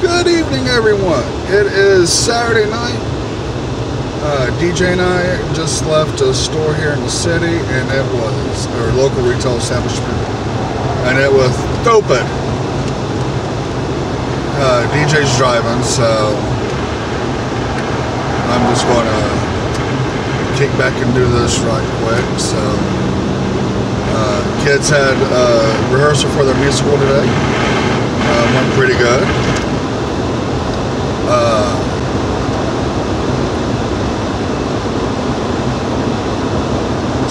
Good evening, everyone. It is Saturday night. Uh, DJ and I just left a store here in the city, and it was our local retail establishment, and it was stupid. Uh, DJ's driving, so I'm just going to kick back and do this right quick. So, uh, kids had rehearsal for their musical today. Uh, went pretty good. Uh,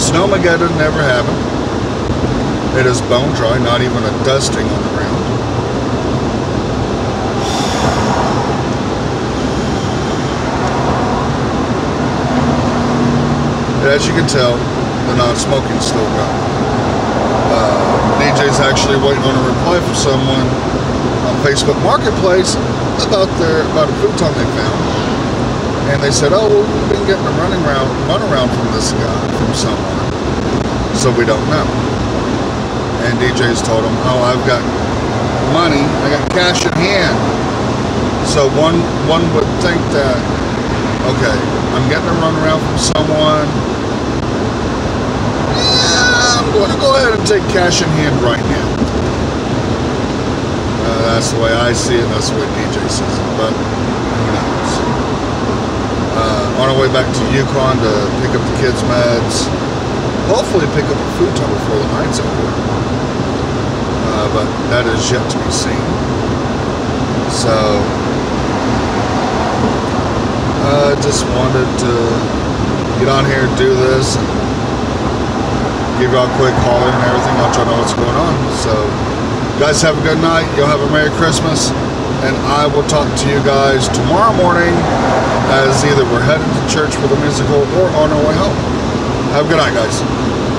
Snowmageddon never happened. It is bone dry, not even a dusting on the ground. As you can tell, the non-smoking still going. Uh, DJ's actually waiting on a reply from someone on Facebook Marketplace about their about a futon they found, and they said, "Oh, we've been getting a running around run around from this guy from someone, so we don't know." And DJ's told him, "Oh, I've got money. I got cash in hand." So one one would think that, okay, I'm getting a run around from someone. Yeah, I'm going to go ahead and take cash in hand right now. Uh, that's the way I see it. That's the way DJ sees it. But who knows? Uh, on our way back to Yukon to pick up the kids' meds. Hopefully, pick up a futon before the night's over. Uh, but that is yet to be seen. So, uh, just wanted to get on here and do this give y'all a quick holler and everything. Try to know what's going on. So. Guys, have a good night. You'll have a Merry Christmas. And I will talk to you guys tomorrow morning as either we're headed to church for the musical or on our way home. Have a good night, guys.